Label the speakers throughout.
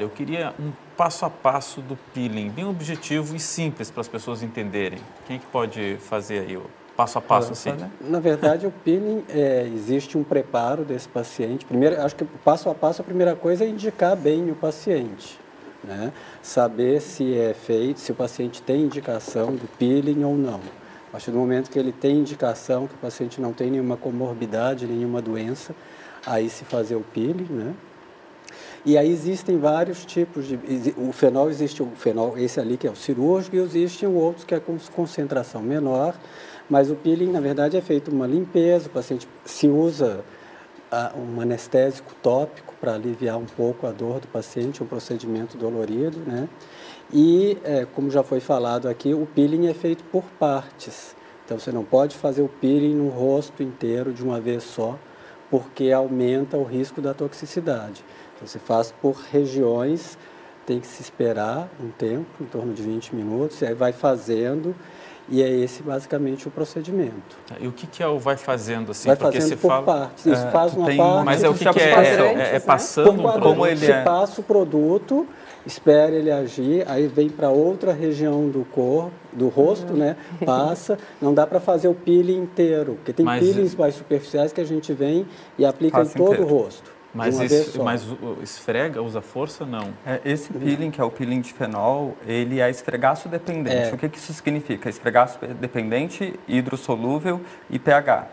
Speaker 1: Eu queria um passo a passo do peeling, bem objetivo e simples para as pessoas entenderem. Quem é que pode fazer aí o passo a passo assim?
Speaker 2: Na verdade, o peeling, é, existe um preparo desse paciente. Primeiro, acho que o passo a passo, a primeira coisa é indicar bem o paciente. Né? Saber se é feito, se o paciente tem indicação do peeling ou não. A partir do momento que ele tem indicação, que o paciente não tem nenhuma comorbidade, nenhuma doença, aí se fazer o peeling, né? E aí existem vários tipos de. O fenol existe o fenol, esse ali que é o cirúrgico, e existem outros que é com concentração menor. Mas o peeling, na verdade, é feito uma limpeza, o paciente se usa um anestésico tópico para aliviar um pouco a dor do paciente, um procedimento dolorido, né? E, é, como já foi falado aqui, o peeling é feito por partes. Então, você não pode fazer o peeling no rosto inteiro de uma vez só, porque aumenta o risco da toxicidade. Então, você faz por regiões, tem que se esperar um tempo, em torno de 20 minutos, e aí vai fazendo, e é esse basicamente o procedimento.
Speaker 1: E o que, que é o vai fazendo assim?
Speaker 2: Vai Porque fazendo por fala... partes. Isso é, faz uma tem... parte.
Speaker 1: Mas é o que, que é, é, é, passando
Speaker 2: um como, como ele é. passa o produto, espera ele agir, aí vem para outra região do corpo, do rosto, uhum. né? Passa, não dá para fazer o peeling inteiro, porque tem Mas... peelings mais superficiais que a gente vem e aplica em todo inteiro. o rosto.
Speaker 1: Mas, isso, mas esfrega, usa força, não?
Speaker 3: É, esse peeling, que é o peeling de fenol, ele é esfregaço dependente. É. O que, que isso significa? Esfregaço dependente, hidrossolúvel e pH.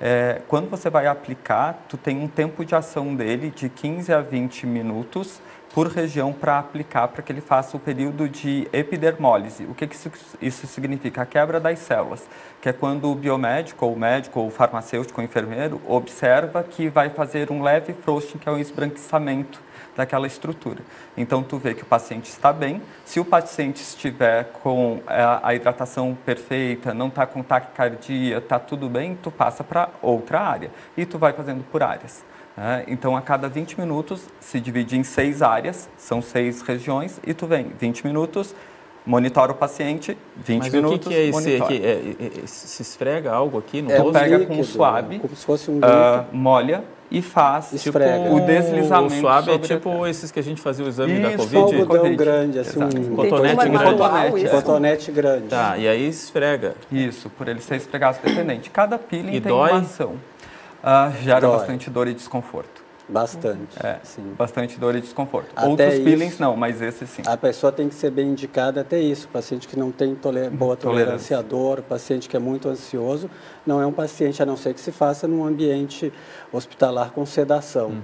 Speaker 3: É, quando você vai aplicar, tu tem um tempo de ação dele de 15 a 20 minutos por região para aplicar, para que ele faça o período de epidermólise. O que, que isso, isso, significa? A quebra das células, que é quando o biomédico, ou o médico, ou o farmacêutico, ou o enfermeiro, observa que vai fazer um leve frosting, que é o esbranquiçamento daquela estrutura. Então, tu vê que o paciente está bem. Se o paciente estiver com a, a hidratação perfeita, não está com taquicardia, está tudo bem, tu passa para outra área. E tu vai fazendo por áreas. É, então, a cada 20 minutos, se divide em seis áreas, são seis regiões, e tu vem 20 minutos, monitora o paciente, 20
Speaker 1: Mas
Speaker 3: minutos,
Speaker 1: o que, que é esse aqui? É, é, é, se esfrega algo aqui no
Speaker 3: é,
Speaker 1: rosto?
Speaker 3: pega com um suave, como se fosse um uh, molha e faz
Speaker 1: Esfrega. o deslizamento. O suave é tipo esses que a gente fazia o exame
Speaker 2: Isso,
Speaker 1: da Covid?
Speaker 2: Algodão grande, assim, um
Speaker 1: cotonete grande.
Speaker 2: Cotonete, cotonete grande.
Speaker 1: Tá, e aí esfrega.
Speaker 3: Isso, por ele ser esfregaço dependente. Cada peeling e tem dói? uma ação uh, gera Dói. bastante dor e desconforto.
Speaker 2: Bastante.
Speaker 3: É, sim. Bastante dor e desconforto. Até Outros isso, peelings não, mas esse sim.
Speaker 2: A pessoa tem que ser bem indicada até isso. Paciente que não tem toler boa tolerância à dor, paciente que é muito ansioso, não é um paciente, a não ser que se faça num ambiente hospitalar com sedação. Uhum.